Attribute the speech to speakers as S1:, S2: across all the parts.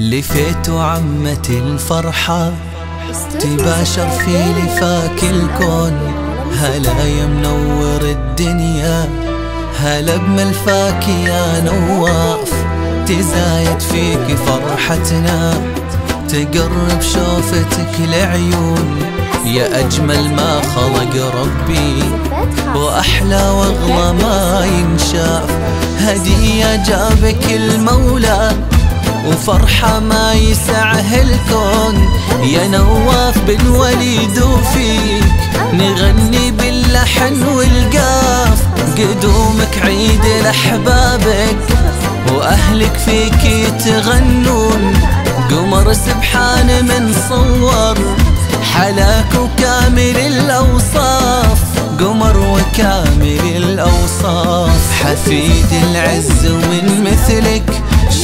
S1: لفيت وعمت الفرحة تباشر في لفاك الكون. هلا يا منور الدنيا هلا بملفاك يا نواف. تزايد فيك فرحتنا تقرب شوفتك العيون يا أجمل ما خلق ربي وأحلى وأغلى ما ينشاف. هدية جابك المولى وفرحة ما يسعه الكون يا نواف بالوليد وفيك نغني باللحن والقاف. قدومك عيد لأحبابك وأهلك فيك يتغنون. قمر سبحان من صور حلاك وكامل الأوصاف. قمر وكامل الأوصاف. حفيد العز ومن مثلك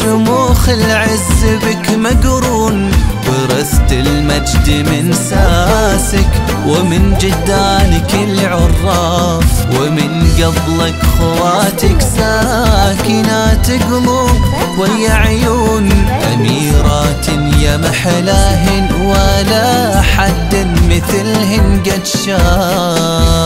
S1: شموخ العز بك مقرون ورثت المجد من ساسك ومن جدانك العراف. ومن قبلك خواتك ساكنات قلوب ويا عيون. أميرات يا محلاهن ولا حد مثلهن قد شاف.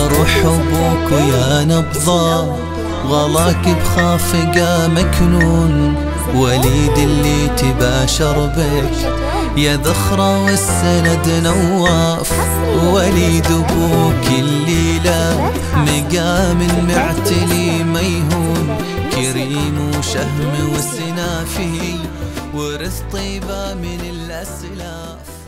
S1: يا روح أبوك ويا نبضة غلاك بخافقة مكنون. وليد اللي تباشر بك. يا ذخرة والسند نواف. وليد أبوك الليلة مقام معتلي ميهون. كريم وشهم وسنافي ورث طيبة من الأسلاف.